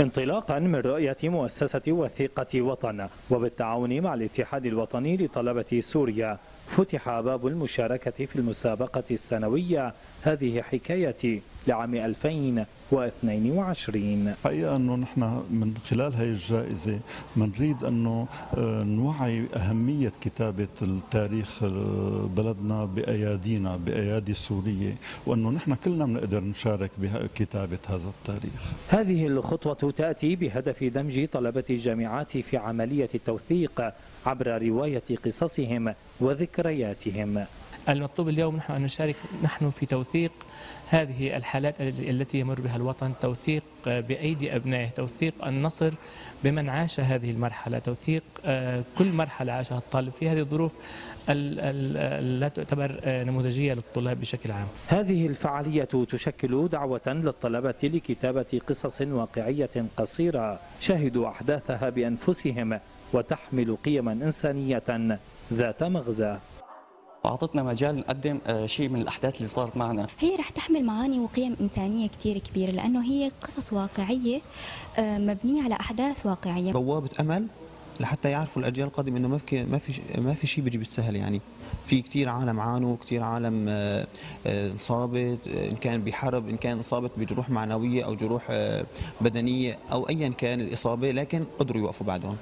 انطلاقا من رؤية مؤسسة وثيقة وطن وبالتعاون مع الاتحاد الوطني لطلبة سوريا فتح باب المشاركة في المسابقة السنوية. هذه حكايتي لعام 2022 حقيقة أنه نحن من خلال هاي الجائزة بنريد أنه آه، نوعي أهمية كتابة التاريخ آه، بلدنا بأيادينا بأيادي سورية وأنه نحن كلنا بنقدر نشارك بكتابة هذا التاريخ. هذه الخطوة تأتي بهدف دمج طلبة الجامعات في عملية التوثيق عبر رواية قصصهم وذكرياتهم. المطلوب اليوم نحن أن نشارك نحن في توثيق هذه الحالات التي يمر بها الوطن توثيق بأيدي أبنائه توثيق النصر بمن عاش هذه المرحلة توثيق آه، كل مرحلة عاشها الطالب في هذه الظروف لا تعتبر آه، نموذجية للطلاب بشكل عام. هذه الفعالية تشكل دعوة للطلبة لكتابة قصص واقعية قصيرة شهدوا أحداثها بأنفسهم وتحمل قيما إنسانية ذات مغزى. أعطتنا مجال نقدم آه، شيء من الأحداث اللي صارت معنا. هي رح تحمل معاني وقيم إنسانية كثير كبيرة لأنه هي قصص واقعية آه، مبنية على أحداث واقعية. بوابة أمل لحتى يعرفوا الأجيال القادمة إنه ما في ما في ما في شيء بيجي بالسهل يعني. في كثير عالم عانوا كثير عالم آه، انصابت إن كان بحرب إن كان انصابت بجروح معنوية أو جروح بدنية أو ايا كان الإصابة لكن قدروا يوقفوا بعدهم.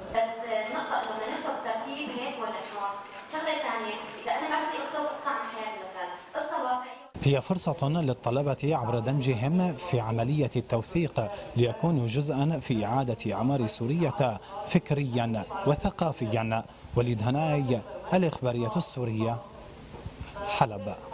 هي فرصة للطلبة عبر دمجهم في عملية التوثيق ليكونوا جزءا في إعادة أعمار سورية فكريا وثقافيا. وليد هناي الإخبارية السورية حلب.